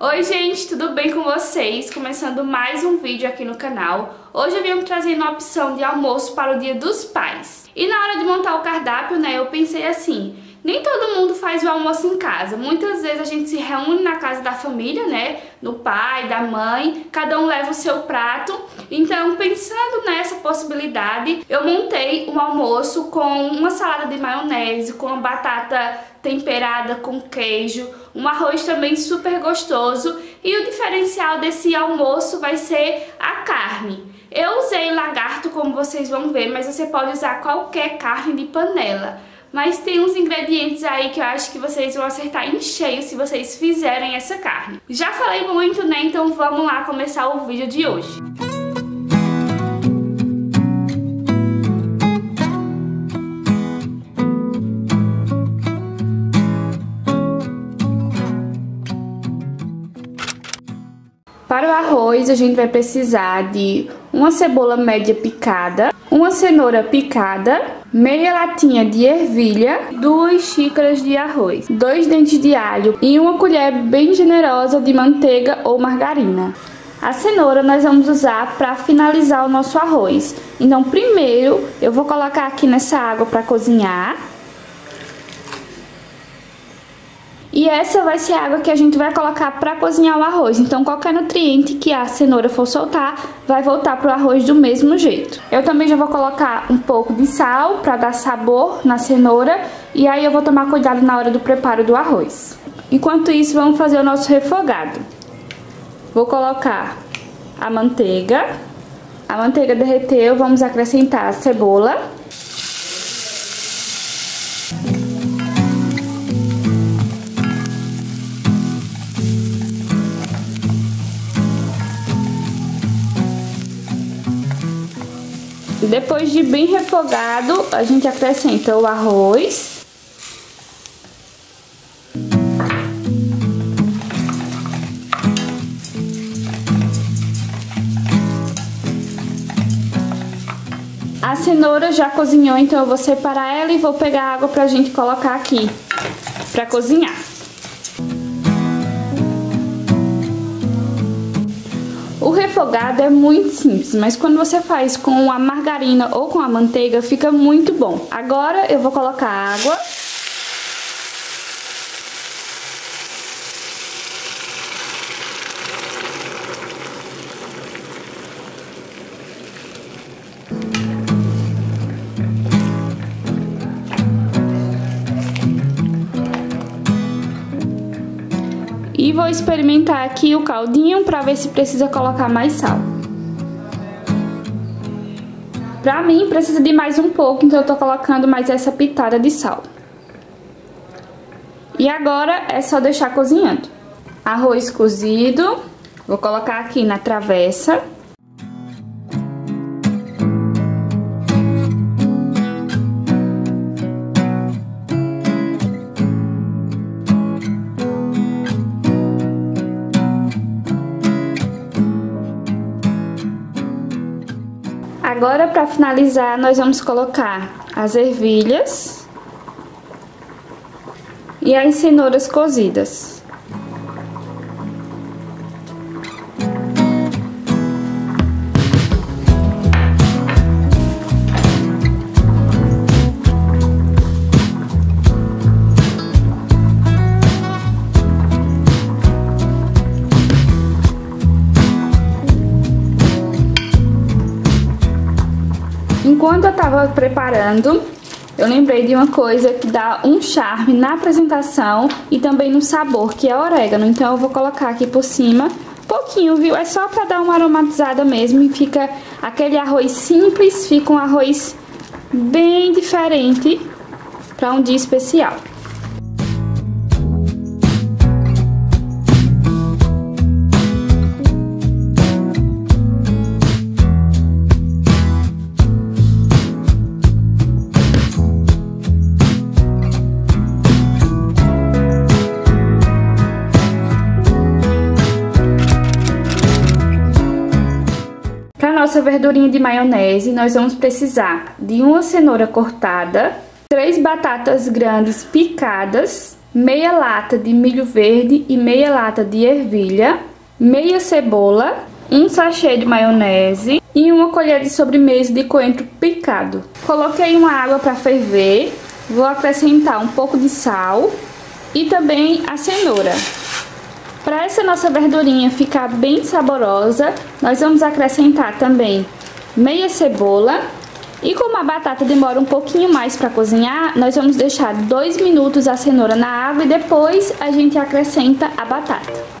Oi gente, tudo bem com vocês? Começando mais um vídeo aqui no canal. Hoje eu venho trazendo uma opção de almoço para o dia dos pais. E na hora de montar o cardápio, né, eu pensei assim, nem todo mundo faz o almoço em casa. Muitas vezes a gente se reúne na casa da família, né? Do pai, da mãe, cada um leva o seu prato. Então, pensando nessa possibilidade, eu montei um almoço com uma salada de maionese, com uma batata temperada com queijo, um arroz também super gostoso e o diferencial desse almoço vai ser a carne. Eu usei lagarto, como vocês vão ver, mas você pode usar qualquer carne de panela. Mas tem uns ingredientes aí que eu acho que vocês vão acertar em cheio se vocês fizerem essa carne. Já falei muito, né? Então vamos lá começar o vídeo de hoje. Para o arroz, a gente vai precisar de uma cebola média picada, uma cenoura picada, meia latinha de ervilha, duas xícaras de arroz, dois dentes de alho e uma colher bem generosa de manteiga ou margarina. A cenoura nós vamos usar para finalizar o nosso arroz. Então, primeiro eu vou colocar aqui nessa água para cozinhar. E essa vai ser a água que a gente vai colocar para cozinhar o arroz. Então, qualquer nutriente que a cenoura for soltar, vai voltar pro arroz do mesmo jeito. Eu também já vou colocar um pouco de sal para dar sabor na cenoura. E aí eu vou tomar cuidado na hora do preparo do arroz. Enquanto isso, vamos fazer o nosso refogado. Vou colocar a manteiga. A manteiga derreteu, vamos acrescentar a cebola. Depois de bem refogado, a gente acrescenta o arroz. A cenoura já cozinhou, então eu vou separar ela e vou pegar a água pra gente colocar aqui pra cozinhar. O refogado é muito simples, mas quando você faz com a margarina ou com a manteiga, fica muito bom. Agora eu vou colocar água. E vou experimentar aqui o caldinho para ver se precisa colocar mais sal. Pra mim precisa de mais um pouco, então eu tô colocando mais essa pitada de sal. E agora é só deixar cozinhando. Arroz cozido, vou colocar aqui na travessa. Agora, para finalizar, nós vamos colocar as ervilhas e as cenouras cozidas. Enquanto eu tava preparando, eu lembrei de uma coisa que dá um charme na apresentação e também no sabor, que é orégano. Então eu vou colocar aqui por cima, pouquinho, viu? É só pra dar uma aromatizada mesmo e fica aquele arroz simples, fica um arroz bem diferente para um dia especial. Nossa verdurinha de maionese, nós vamos precisar de uma cenoura cortada, três batatas grandes picadas, meia lata de milho verde e meia lata de ervilha, meia cebola, um sachê de maionese e uma colher de sobremesa de coentro picado. Coloquei uma água para ferver, vou acrescentar um pouco de sal e também a cenoura. Para essa nossa verdurinha ficar bem saborosa, nós vamos acrescentar também meia cebola. E como a batata demora um pouquinho mais para cozinhar, nós vamos deixar dois minutos a cenoura na água e depois a gente acrescenta a batata.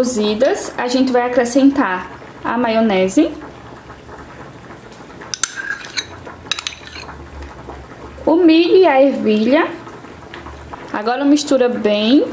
Cozidas, a gente vai acrescentar a maionese. O milho e a ervilha. Agora mistura bem.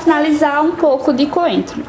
Finalizar, um pouco de coentro.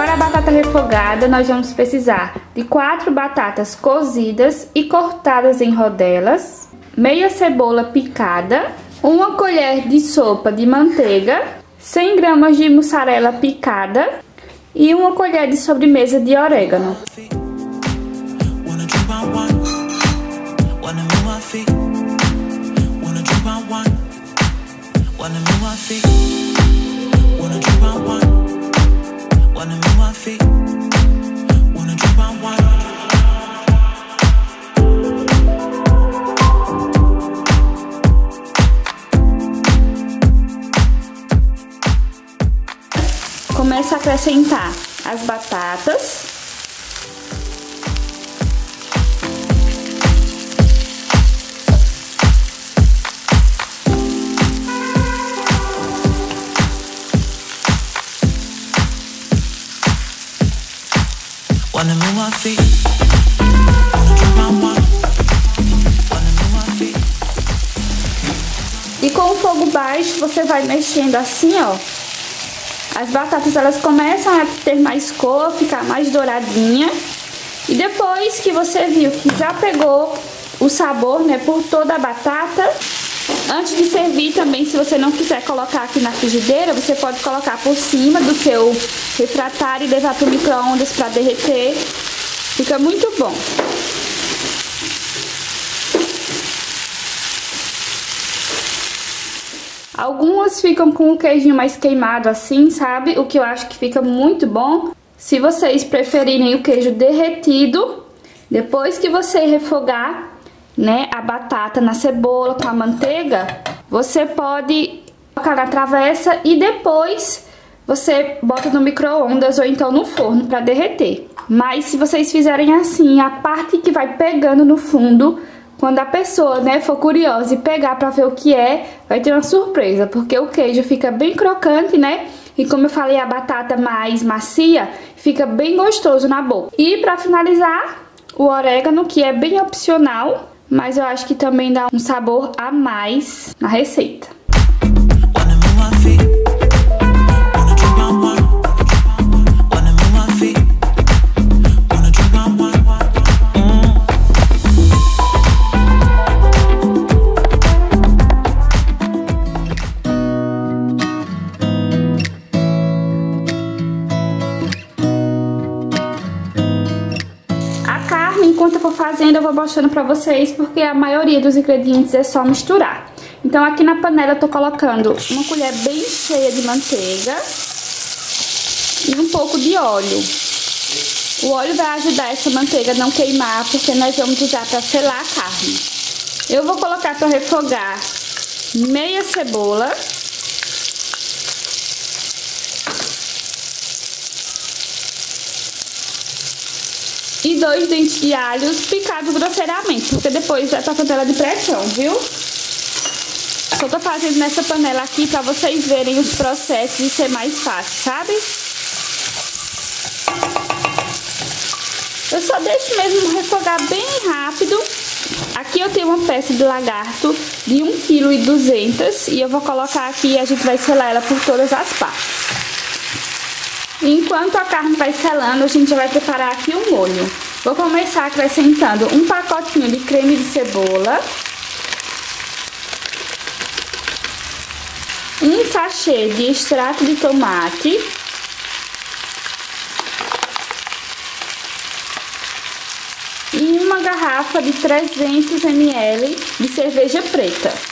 Para a batata refogada, nós vamos precisar de quatro batatas cozidas e cortadas em rodelas, meia cebola picada, uma colher de sopa de manteiga, 100 gramas de mussarela picada e uma colher de sobremesa de orégano. Começa a acrescentar as batatas. E com o fogo baixo, você vai mexendo assim, ó. As batatas, elas começam a ter mais cor, ficar mais douradinha. E depois que você viu que já pegou o sabor, né, por toda a batata, antes de servir também, se você não quiser colocar aqui na frigideira, você pode colocar por cima do seu refratário e levar para o micro-ondas para derreter. Fica muito bom. Algumas ficam com o queijinho mais queimado assim, sabe? O que eu acho que fica muito bom. Se vocês preferirem o queijo derretido, depois que você refogar, né, a batata na cebola com a manteiga, você pode colocar na travessa e depois você bota no micro-ondas ou então no forno para derreter. Mas se vocês fizerem assim, a parte que vai pegando no fundo, quando a pessoa, né, for curiosa e pegar para ver o que é, vai ter uma surpresa, porque o queijo fica bem crocante, né? E como eu falei, a batata mais macia fica bem gostoso na boca. E para finalizar, o orégano, que é bem opcional, mas eu acho que também dá um sabor a mais na receita. Vou mostrando pra vocês, porque a maioria dos ingredientes é só misturar. Então aqui na panela eu tô colocando uma colher bem cheia de manteiga e um pouco de óleo. O óleo vai ajudar essa manteiga a não queimar, porque nós vamos usar para selar a carne. Eu vou colocar para refogar meia cebola. E dois dentes de alhos picados grosseiramente, porque depois vai pra panela de pressão, viu? Só tô fazendo nessa panela aqui pra vocês verem os processos e ser mais fácil, sabe? Eu só deixo mesmo refogar bem rápido. Aqui eu tenho uma peça de lagarto de 1,2 kg e eu vou colocar aqui e a gente vai selar ela por todas as partes. Enquanto a carne vai selando, a gente já vai preparar aqui o molho. Vou começar acrescentando um pacotinho de creme de cebola. um sachê de extrato de tomate, e uma garrafa de 300 ml de cerveja preta.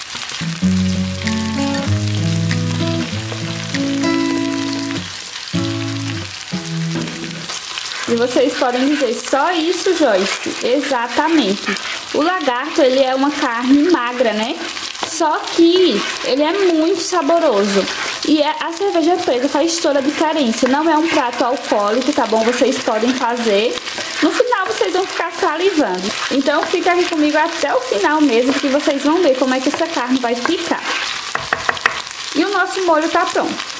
E vocês podem dizer, só isso, Joyce? Exatamente. O lagarto, ele é uma carne magra, né? Só que ele é muito saboroso. E é, a cerveja preta faz toda a diferença. Não é um prato alcoólico, tá bom? Vocês podem fazer. No final vocês vão ficar salivando. Então fica aqui comigo até o final mesmo, que vocês vão ver como é que essa carne vai ficar. E o nosso molho tá pronto.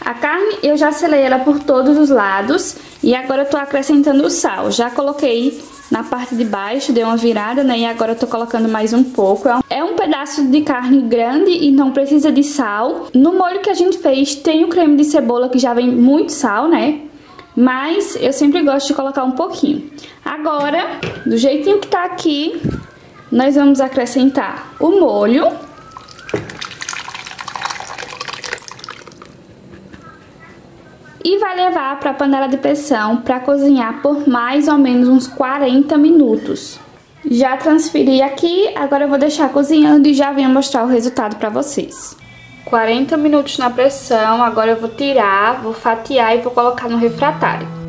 A carne eu já selei ela por todos os lados e agora eu tô acrescentando o sal. Já coloquei na parte de baixo, deu uma virada, né? E agora eu tô colocando mais um pouco. É um pedaço de carne grande e não precisa de sal. No molho que a gente fez tem o creme de cebola que já vem muito sal, né? Mas eu sempre gosto de colocar um pouquinho. Agora, do jeitinho que tá aqui, nós vamos acrescentar o molho. E vai levar para a panela de pressão para cozinhar por mais ou menos uns 40 minutos. Já transferi aqui, agora eu vou deixar cozinhando e já venho mostrar o resultado para vocês. 40 minutos na pressão, agora eu vou tirar, vou fatiar e vou colocar no refratário.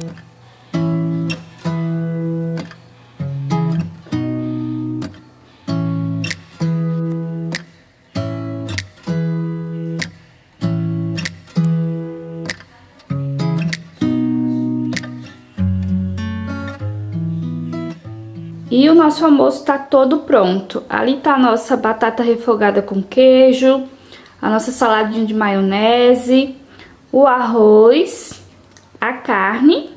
Nosso almoço tá todo pronto. Ali tá a nossa batata refogada com queijo, a nossa saladinha de maionese, o arroz, a carne.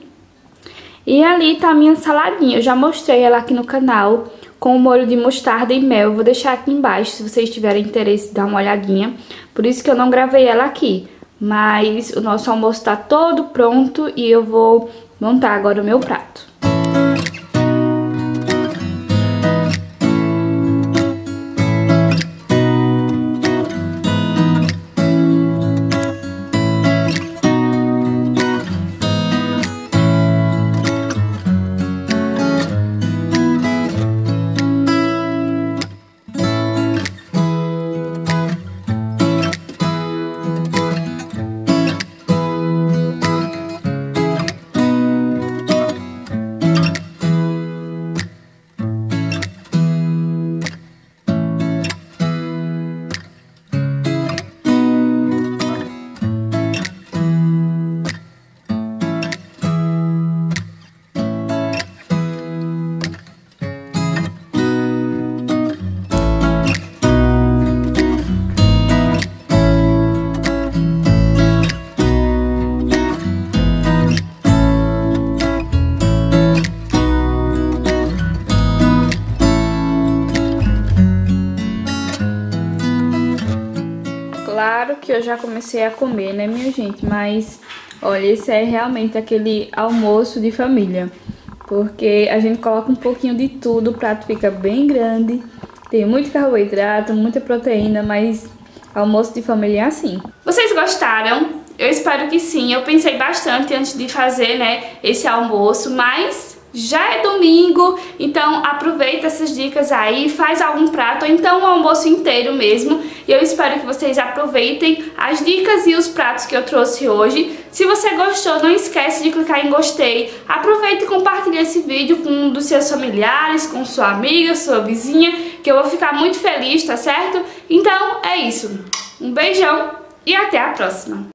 E ali tá a minha saladinha. Eu já mostrei ela aqui no canal com o molho de mostarda e mel. Eu vou deixar aqui embaixo se vocês tiverem interesse dar uma olhadinha. Por isso que eu não gravei ela aqui. Mas o nosso almoço tá todo pronto e eu vou montar agora o meu prato. Eu já comecei a comer, né, minha gente? Mas, olha, esse é realmente aquele almoço de família. Porque a gente coloca um pouquinho de tudo, o prato fica bem grande. Tem muito carboidrato, muita proteína, mas almoço de família é assim. Vocês gostaram? Eu espero que sim. Eu pensei bastante antes de fazer, né, esse almoço, mas Já é domingo, então aproveita essas dicas aí, faz algum prato, ou então o almoço inteiro mesmo. E eu espero que vocês aproveitem as dicas e os pratos que eu trouxe hoje. Se você gostou, não esquece de clicar em gostei. Aproveita e compartilhe esse vídeo com um dos seus familiares, com sua amiga, sua vizinha, que eu vou ficar muito feliz, tá certo? Então é isso. Um beijão e até a próxima!